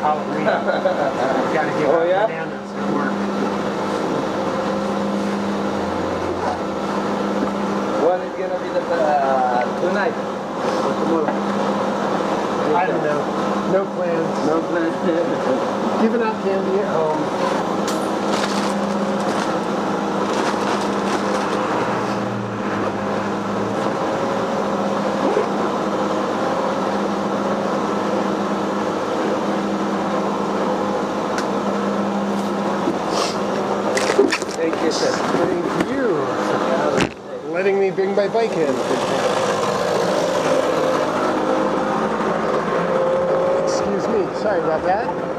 Halloween. Gotta give Oh, yeah? bananas at work. When is gonna be the uh, tonight or tomorrow? I don't know. No plans. No plans. Giving out candy at home. Bike. Excuse me. Sorry about that.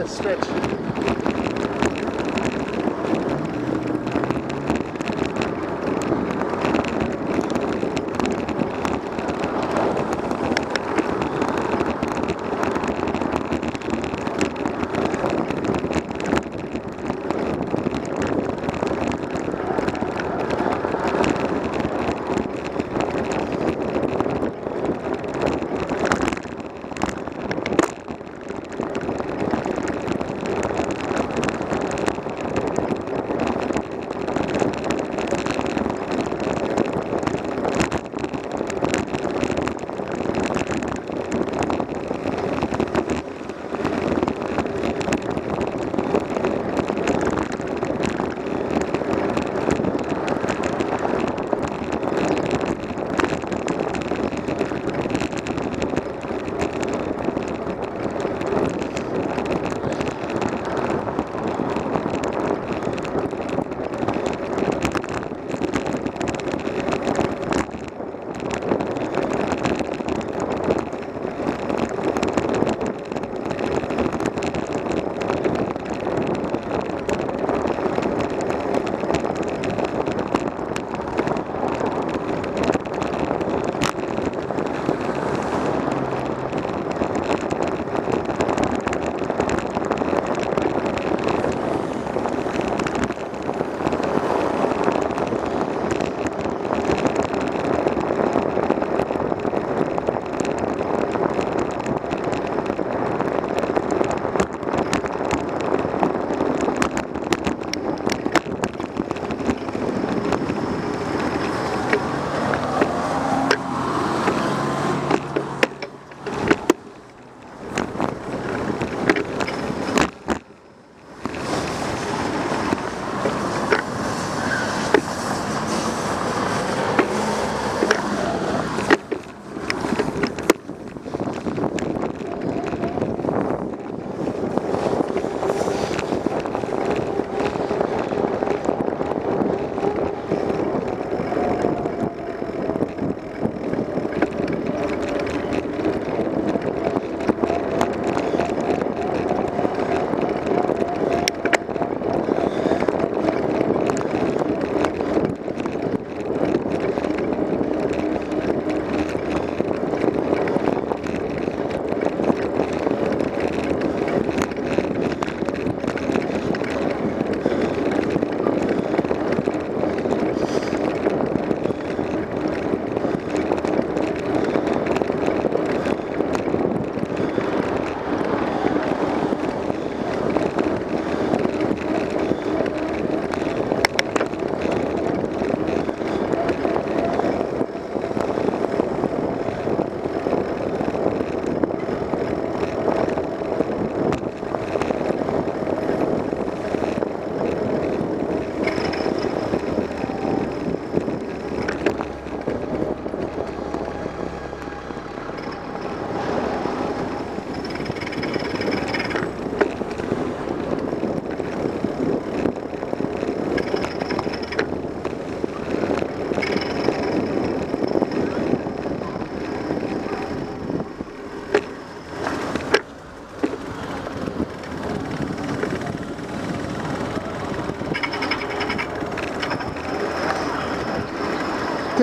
This stretch.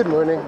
Good morning.